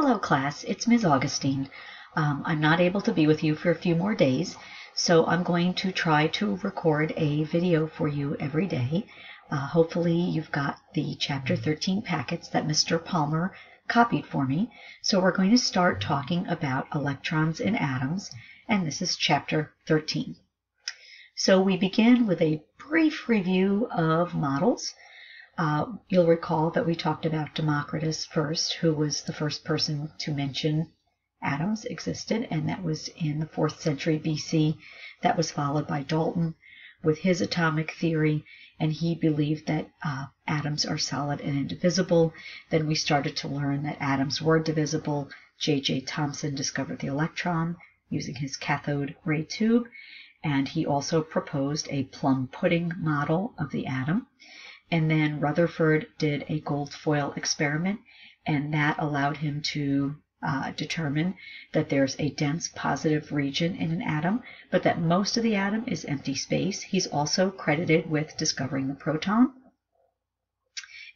Hello, class. It's Ms. Agostine. Um, I'm not able to be with you for a few more days, so I'm going to try to record a video for you every day. Uh, hopefully, you've got the Chapter 13 packets that Mr. Palmer copied for me. So we're going to start talking about electrons and atoms, and this is Chapter 13. So we begin with a brief review of models. Uh, you'll recall that we talked about Democritus first, who was the first person to mention atoms existed, and that was in the 4th century BC. That was followed by Dalton with his atomic theory, and he believed that uh, atoms are solid and indivisible. Then we started to learn that atoms were divisible. J.J. Thomson discovered the electron using his cathode ray tube, and he also proposed a plum pudding model of the atom. And then Rutherford did a gold foil experiment, and that allowed him to uh, determine that there's a dense positive region in an atom, but that most of the atom is empty space. He's also credited with discovering the proton.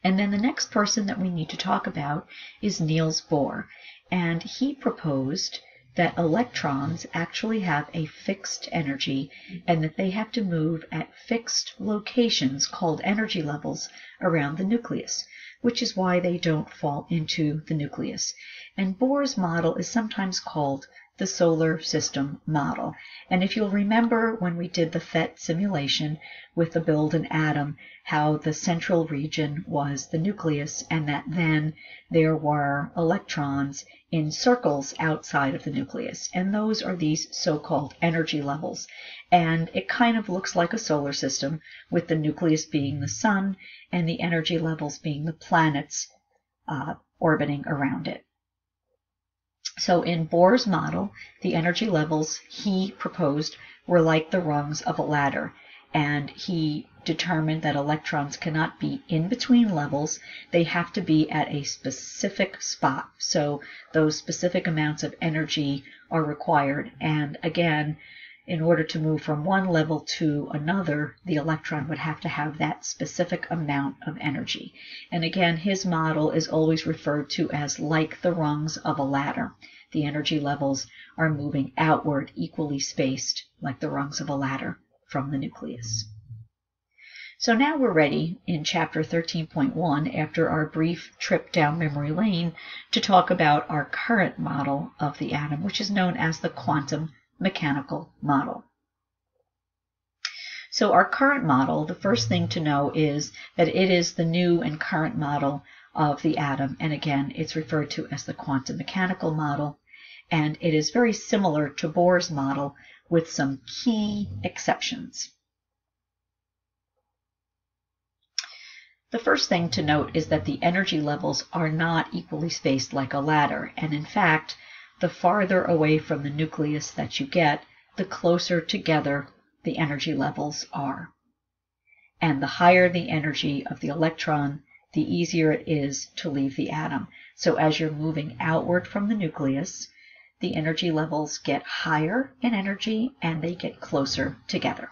And then the next person that we need to talk about is Niels Bohr, and he proposed that electrons actually have a fixed energy and that they have to move at fixed locations called energy levels around the nucleus, which is why they don't fall into the nucleus. And Bohr's model is sometimes called the solar system model. And if you'll remember when we did the PhET simulation with the build an atom, how the central region was the nucleus and that then there were electrons in circles outside of the nucleus. And those are these so-called energy levels. And it kind of looks like a solar system with the nucleus being the sun and the energy levels being the planets uh, orbiting around it. So in Bohr's model, the energy levels he proposed were like the rungs of a ladder, and he determined that electrons cannot be in between levels. They have to be at a specific spot. So those specific amounts of energy are required. And again, in order to move from one level to another, the electron would have to have that specific amount of energy. And again, his model is always referred to as like the rungs of a ladder. The energy levels are moving outward equally spaced like the rungs of a ladder from the nucleus. So now we're ready in chapter 13.1 after our brief trip down memory lane to talk about our current model of the atom, which is known as the quantum mechanical model. So our current model, the first thing to know is that it is the new and current model of the atom. And again, it's referred to as the quantum mechanical model. And it is very similar to Bohr's model with some key exceptions. The first thing to note is that the energy levels are not equally spaced like a ladder. And in fact, the farther away from the nucleus that you get, the closer together the energy levels are. And the higher the energy of the electron, the easier it is to leave the atom. So as you're moving outward from the nucleus, the energy levels get higher in energy and they get closer together.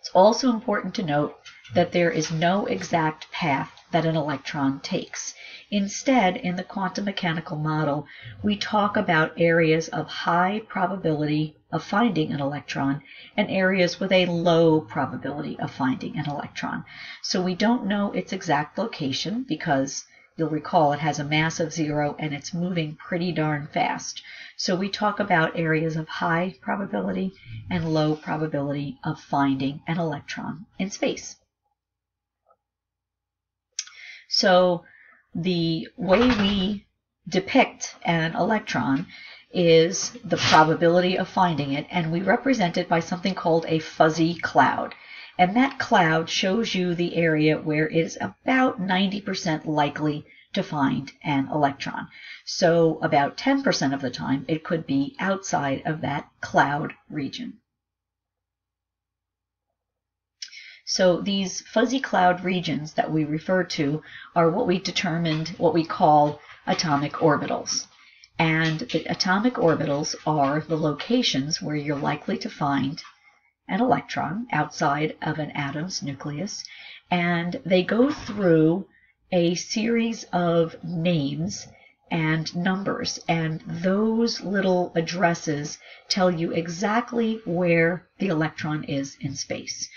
It's also important to note that there is no exact path that an electron takes. Instead, in the quantum mechanical model, we talk about areas of high probability of finding an electron and areas with a low probability of finding an electron. So we don't know its exact location because you'll recall it has a mass of zero and it's moving pretty darn fast. So we talk about areas of high probability and low probability of finding an electron in space. So the way we depict an electron is the probability of finding it, and we represent it by something called a fuzzy cloud. And that cloud shows you the area where it is about 90% likely to find an electron. So about 10% of the time, it could be outside of that cloud region. So these fuzzy cloud regions that we refer to are what we determined, what we call atomic orbitals. And the atomic orbitals are the locations where you're likely to find an electron outside of an atom's nucleus. And they go through a series of names and numbers, and those little addresses tell you exactly where the electron is in space.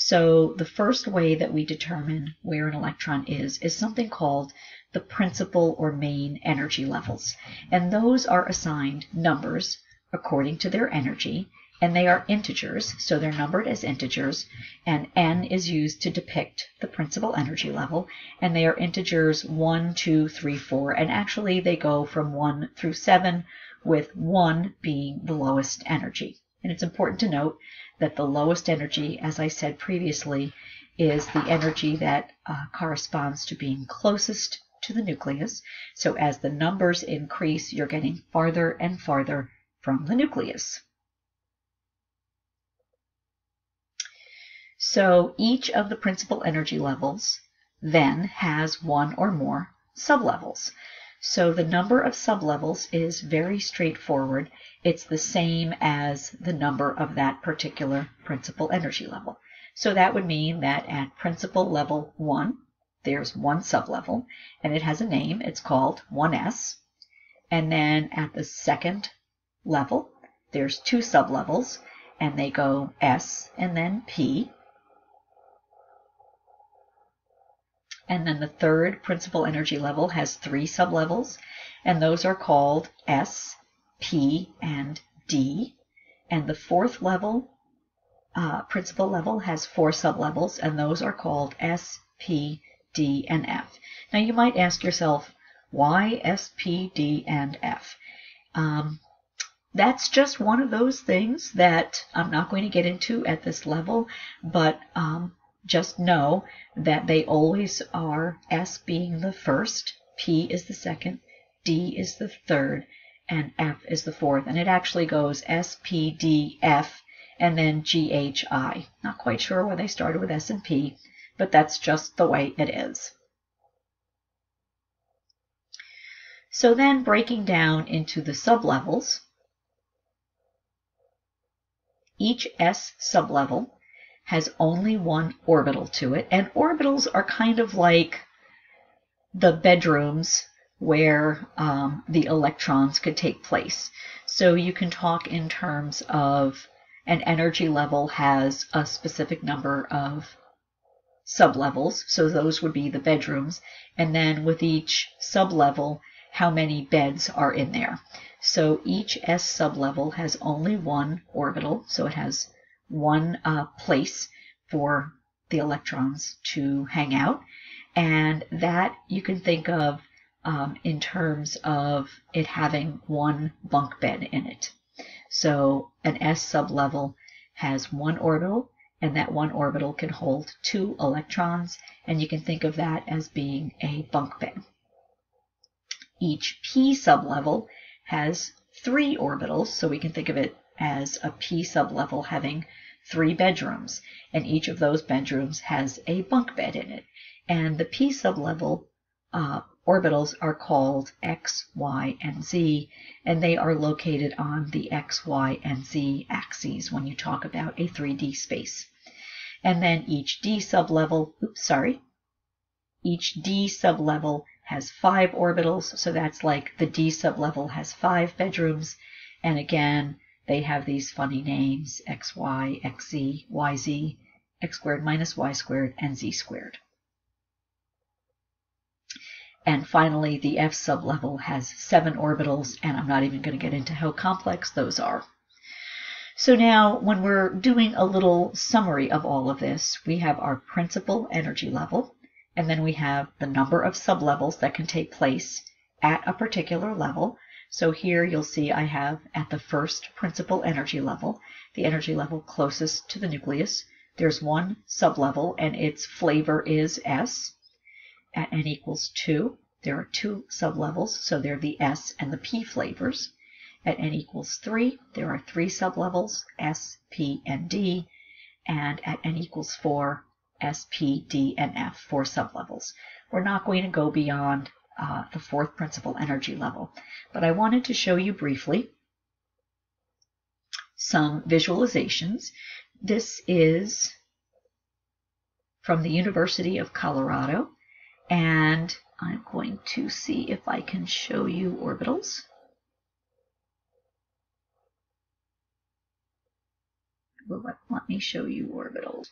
So the first way that we determine where an electron is is something called the principal or main energy levels. And those are assigned numbers according to their energy, and they are integers, so they're numbered as integers, and n is used to depict the principal energy level, and they are integers 1, 2, 3, 4, and actually they go from 1 through 7, with 1 being the lowest energy. And it's important to note that the lowest energy, as I said previously, is the energy that uh, corresponds to being closest to the nucleus. So as the numbers increase, you're getting farther and farther from the nucleus. So each of the principal energy levels then has one or more sublevels. So the number of sublevels is very straightforward. It's the same as the number of that particular principal energy level. So that would mean that at principal level 1, there's one sublevel, and it has a name. It's called 1s. And then at the second level, there's two sublevels, and they go S and then P. And then the third principal energy level has three sublevels, and those are called S, P, and D. And the fourth level, uh, principal level, has four sublevels, and those are called S, P, D, and F. Now you might ask yourself, why S, P, D, and F? Um, that's just one of those things that I'm not going to get into at this level, but um, just know that they always are S being the first, P is the second, D is the third, and F is the fourth. And it actually goes S, P, D, F, and then G, H, I. Not quite sure why they started with S and P, but that's just the way it is. So then breaking down into the sublevels, each S sublevel has only one orbital to it, and orbitals are kind of like the bedrooms where um, the electrons could take place. So you can talk in terms of an energy level has a specific number of sublevels, so those would be the bedrooms, and then with each sublevel, how many beds are in there. So each S sublevel has only one orbital, so it has one uh, place for the electrons to hang out. And that you can think of um, in terms of it having one bunk bed in it. So an S sublevel has one orbital, and that one orbital can hold two electrons, and you can think of that as being a bunk bed. Each P sublevel has three orbitals, so we can think of it as a P sublevel having three bedrooms, and each of those bedrooms has a bunk bed in it. And the P sublevel uh, orbitals are called X, Y, and Z, and they are located on the X, Y, and Z axes when you talk about a 3D space. And then each D sublevel, oops, sorry, each D sublevel has five orbitals, so that's like the D sublevel has five bedrooms. And again, they have these funny names, xy, xz, yz, x squared minus y squared, and z squared. And finally, the F sublevel has seven orbitals, and I'm not even going to get into how complex those are. So now, when we're doing a little summary of all of this, we have our principal energy level, and then we have the number of sublevels that can take place at a particular level. So here you'll see I have at the first principal energy level, the energy level closest to the nucleus, there's one sublevel and its flavor is S. At n equals 2, there are two sublevels, so they're the S and the P flavors. At n equals 3, there are three sublevels, S, P, and D. And at n equals 4, S, P, D, and F, four sublevels. We're not going to go beyond uh, the fourth principal energy level, but I wanted to show you briefly some visualizations. This is from the University of Colorado, and I'm going to see if I can show you orbitals. Will let, let me show you orbitals.